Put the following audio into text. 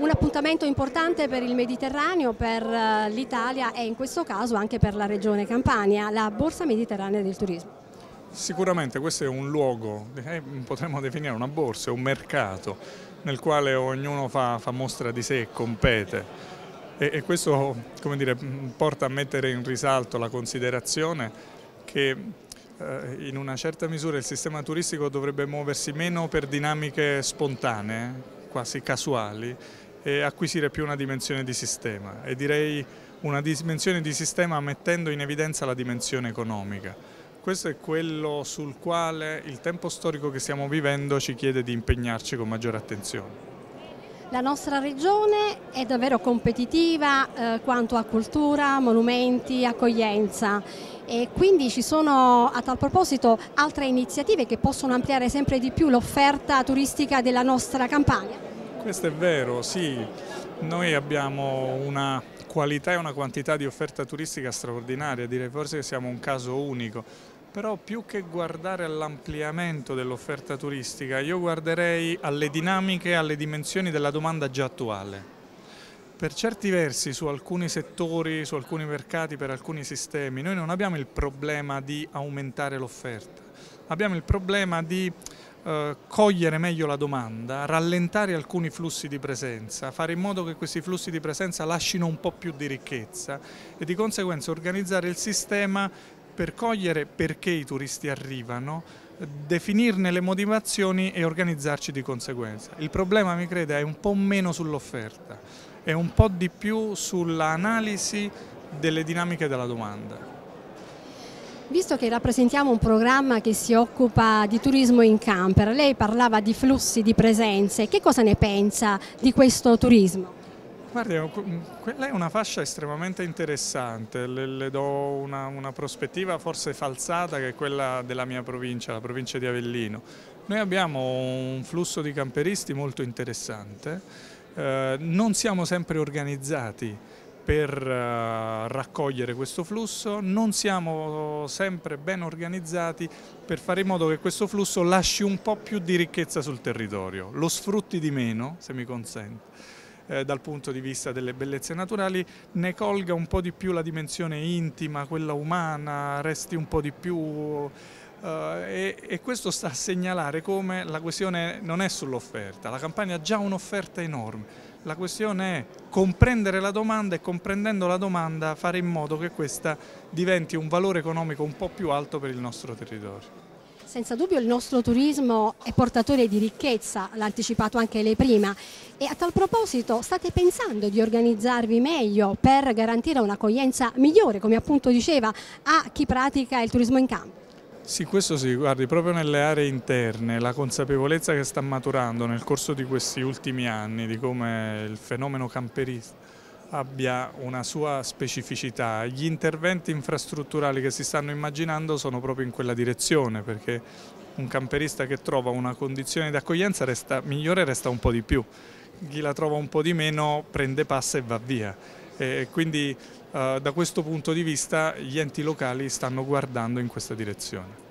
Un appuntamento importante per il Mediterraneo, per eh, l'Italia e in questo caso anche per la regione Campania, la Borsa Mediterranea del Turismo. Sicuramente questo è un luogo, eh, potremmo definire una borsa, un mercato nel quale ognuno fa, fa mostra di sé e compete e, e questo dire, porta a mettere in risalto la considerazione che eh, in una certa misura il sistema turistico dovrebbe muoversi meno per dinamiche spontanee, quasi casuali, e acquisire più una dimensione di sistema e direi una dimensione di sistema mettendo in evidenza la dimensione economica. Questo è quello sul quale il tempo storico che stiamo vivendo ci chiede di impegnarci con maggiore attenzione. La nostra regione è davvero competitiva eh, quanto a cultura, monumenti, accoglienza e quindi ci sono a tal proposito altre iniziative che possono ampliare sempre di più l'offerta turistica della nostra campagna. Questo è vero, sì, noi abbiamo una qualità e una quantità di offerta turistica straordinaria, direi forse che siamo un caso unico, però più che guardare all'ampliamento dell'offerta turistica io guarderei alle dinamiche alle dimensioni della domanda già attuale. Per certi versi su alcuni settori, su alcuni mercati, per alcuni sistemi, noi non abbiamo il problema di aumentare l'offerta, abbiamo il problema di eh, cogliere meglio la domanda, rallentare alcuni flussi di presenza, fare in modo che questi flussi di presenza lasciano un po' più di ricchezza e di conseguenza organizzare il sistema per cogliere perché i turisti arrivano, definirne le motivazioni e organizzarci di conseguenza. Il problema, mi crede, è un po' meno sull'offerta, è un po' di più sull'analisi delle dinamiche della domanda. Visto che rappresentiamo un programma che si occupa di turismo in camper, lei parlava di flussi di presenze, che cosa ne pensa di questo turismo? Guardi, quella è una fascia estremamente interessante, le, le do una, una, prospettiva forse falsata che è quella della mia provincia, la provincia di Avellino. Noi abbiamo un flusso di camperisti molto interessante, eh, non siamo sempre organizzati per uh, raccogliere questo flusso, non siamo sempre ben organizzati per fare in modo che questo flusso lasci un po' più di ricchezza sul territorio, lo sfrutti di meno, se mi consente, eh, dal punto di vista delle bellezze naturali, ne colga un po' di più la dimensione intima, quella umana, resti un po' di più... Uh, e, e, questo sta a segnalare come la questione non è sull'offerta, la campagna ha già un'offerta enorme, la questione è comprendere la domanda e comprendendo la domanda fare in modo che questa diventi un valore economico un po' più alto per il nostro territorio. Senza dubbio il nostro turismo è portatore di ricchezza, l'ha anticipato anche lei prima e a tal proposito state pensando di organizzarvi meglio per garantire un'accoglienza migliore, come appunto diceva, a chi pratica il turismo in campo? Sì, questo sì, guardi, proprio nelle aree interne, la consapevolezza che sta maturando nel corso di questi ultimi anni di come il fenomeno camperista abbia una sua specificità. Gli interventi infrastrutturali che si stanno immaginando sono proprio in quella direzione perché un camperista che trova una condizione di accoglienza resta, migliore resta un po' di più, chi la trova un po' di meno prende passa e va via. E quindi eh, da questo punto di vista gli enti locali stanno guardando in questa direzione.